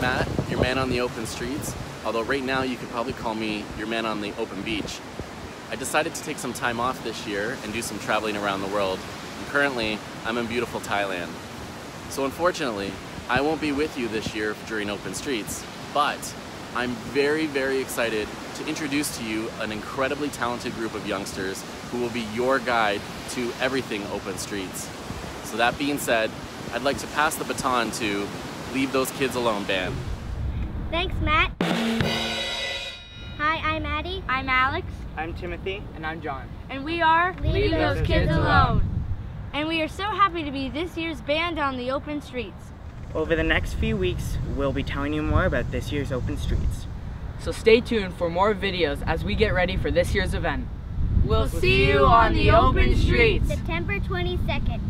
man on the open streets, although right now you could probably call me your man on the open beach. I decided to take some time off this year and do some traveling around the world, and currently I'm in beautiful Thailand. So unfortunately, I won't be with you this year during Open Streets, but I'm very, very excited to introduce to you an incredibly talented group of youngsters who will be your guide to everything Open Streets. So that being said, I'd like to pass the baton to Leave Those Kids Alone band. Thanks, Matt. Hi, I'm Addie. I'm Alex. I'm Timothy. And I'm John. And we are Leave Those, Those Kids, Kids Alone. And we are so happy to be this year's band on the open streets. Over the next few weeks, we'll be telling you more about this year's Open Streets. So stay tuned for more videos as we get ready for this year's event. We'll see you on the open streets. September 22nd.